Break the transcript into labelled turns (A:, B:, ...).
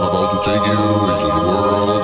A: I'm about to take you into the world.